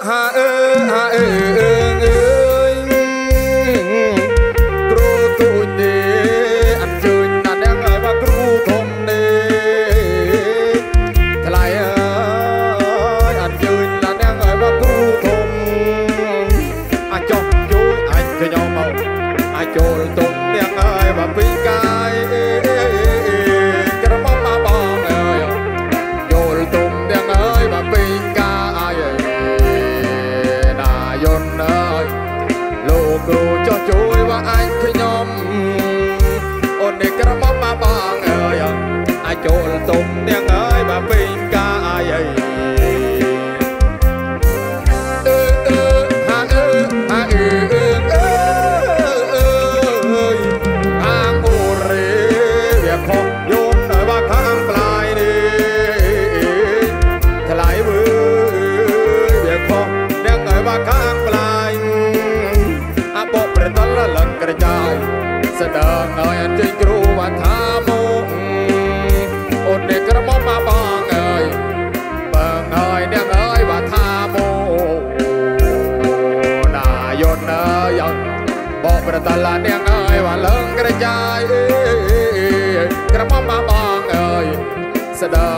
ha, eh, ha, eh. ស្ដងហើយអញ្ជើញគ្រូវថាមកអូនអ្នកក្រមុំមកបងអើយបងអើយអ្នកអើយវថាមកណាយន់អើយបបប្រតឡាអ្នកអើយវលឹងក្រចាយក្រមុំមកបងអើយស្ដង